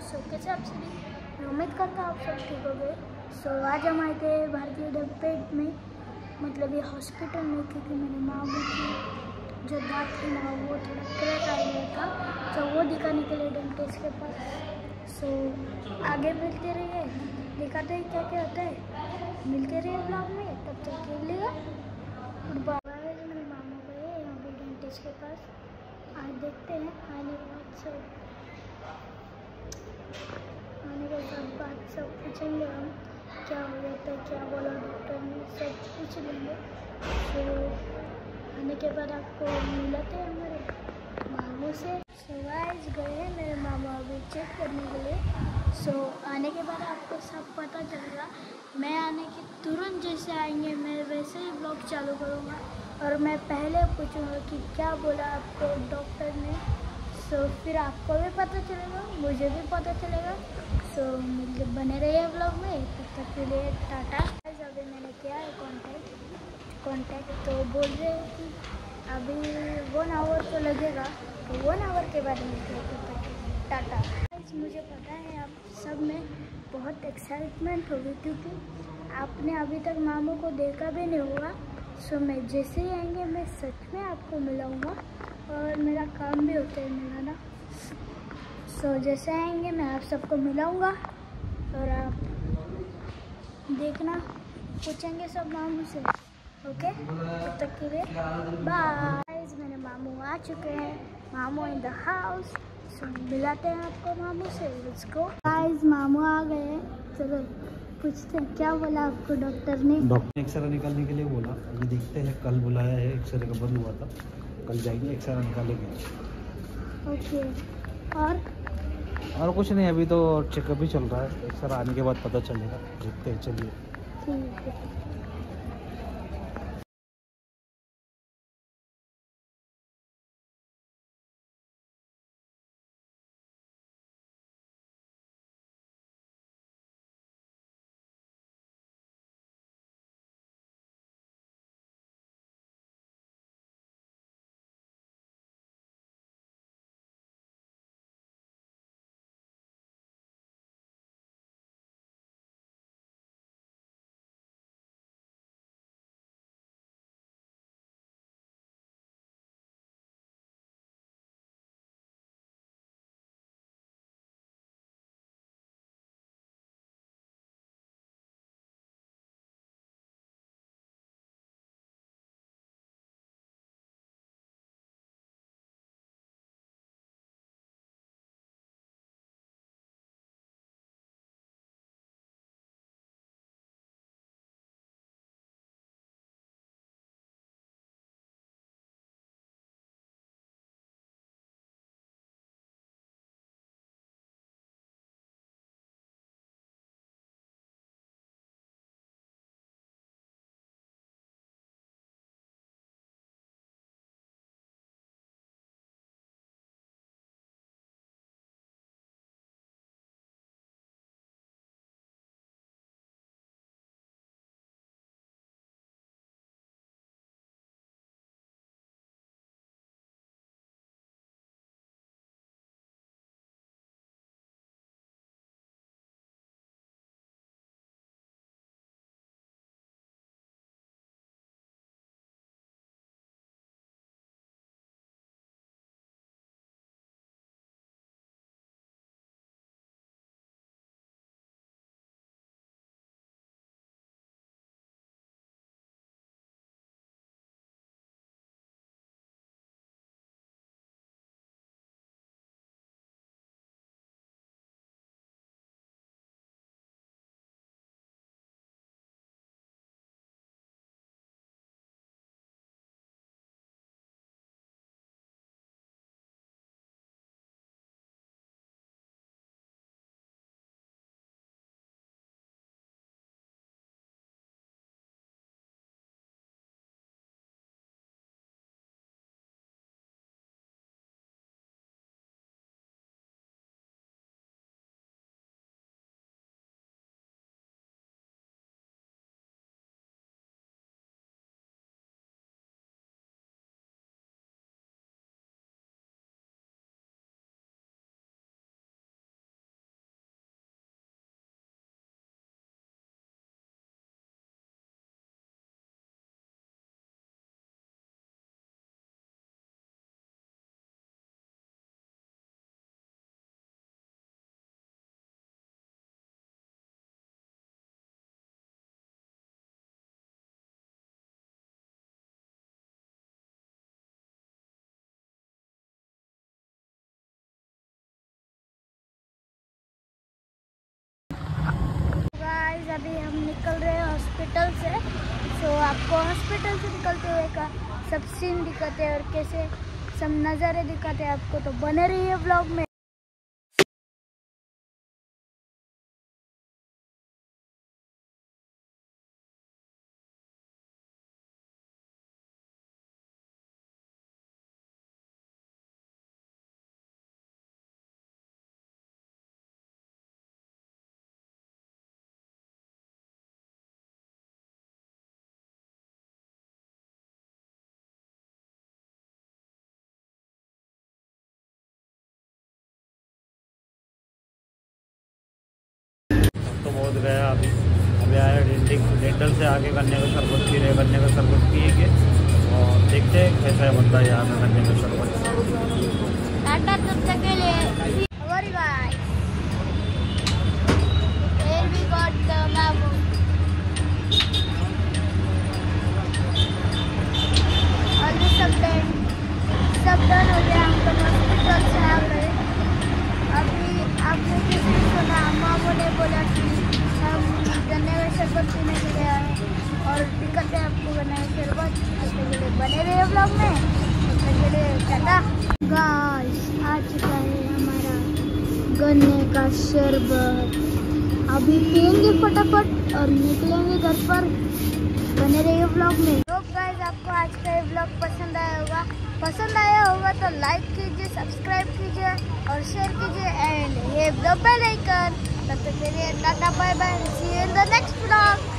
सो कैसे आप सभी? मैं उम्मीद करता हूँ आप सब ठीक हो गए सो आज हम आए थे भारतीय डब्बेट में मतलब ये हॉस्पिटल में, क्योंकि मेरे मामू की जो दांत थी ना, वो थोड़ा क्रैक आ गया था। तो वो दिखाने के लिए डेंटिस्ट के पास। सो आगे मिलते रहिए। दिखाते हैं क्या क्या होता है। मिलते रहिए ब्लॉग में। तब तक के लिए बाबा मेरे मामू गए यहाँ पे डेंटिस्ट के पास। आज देखते हैं आने के बाद सब। आने के बाद बात सब पूछेंगे हम क्या हो जाता है क्या बोला डॉक्टर ने सब पूछ लेंगे। तो आने के बाद आपको मिलते हैं हमारे मामू से। सवाइज गए मेरे मामा अभी चेक करने के लिए। सो so, आने के बाद आपको सब पता चलेगा मैं आने के तुरंत जैसे आएँगे मैं वैसे ही ब्लॉग चालू करूँगा। और मैं पहले पूछूँगा कि क्या बोला आपको डॉक्टर ने। सो फिर आपको भी पता चलेगा, मुझे भी पता चलेगा। सो मुझे बने रहिए ब्लॉग में। तब तक के लिए टाटा। अभी मैंने किया है कांटेक्ट कांटेक्ट तो बोल रहे हैं कि अभी वन आवर तो लगेगा। तो वन आवर के बाद मिलते तक टाटा। मुझे पता है आप सब में बहुत एक्साइटमेंट होगी क्योंकि आपने अभी तक मामू को देखा भी नहीं हुआ सो मैं जैसे ही आएँगे, मैं सच में आपको मिलाऊँगा। और मेरा काम भी होता है मिलाना सो जैसे आएँगे, मैं आप सबको मिलाऊँगा और आप देखना, पूछेंगे सब मामू से ओके तब तक के लिए बाय मेरे मामू आ चुके हैं, मामू इन द हाउस मिलाते हैं आपको मामू से गो गाइस मामू आ गए चलो, पूछते क्या बोला आपको डॉक्टर ने? डॉक्टर ने एक्सरे निकालने के लिए बोला। अभी देखते हैं, कल बुलाया है एक्सरे का बंद हुआ था। कल जाएँगे एक्सरे निकालेंगे। ओके। और? और कुछ नहीं अभी तो चेकअप ही चल रहा है। एक्सरे आने के बाद पता चलेगा। देखते हैं चलिए। ठीक है। हॉस्पिटल से सो आपको हॉस्पिटल से निकलते हुए का सब सीन दिखाते हैं और कैसे सब नज़ारे दिखाते हैं आपको तो बने रहिए ब्लॉग में। तो बहुत गया अभी। अभी आया डेंटल से आगे गन्ने का शरबत पी रहे गन्ने का शरबत पिए के और देखते हैं कैसा बनता है यहाँ का गन्ने का शरबत। के Here. Already सब डन सब डन हो गया हम लोग हॉस्पिटल से आ गए अभी आपने किसी ने सुना मामू ने बोला कि हम गन्ने का शरबत पीने के लिए आए हैं और दिक्कत है आपको गन्ने का शरबत उसके लिए बने रहे ब्लॉग में। उसके लिए टाटा। गाइस आ चुका है हमारा गन्ने का शरबत। अभी पियेंगे फटाफट और निकलेंगे घर पर। बने रहिए ब्लॉग में। तो गाइस आपको आज का ये ब्लॉग पसंद आया होगा। पसंद आया होगा तो लाइक कीजिए सब्सक्राइब कीजिए और शेयर कीजिए। एंड ये बेल आइकन तब तक के लिए tata bye bye see you in the next blog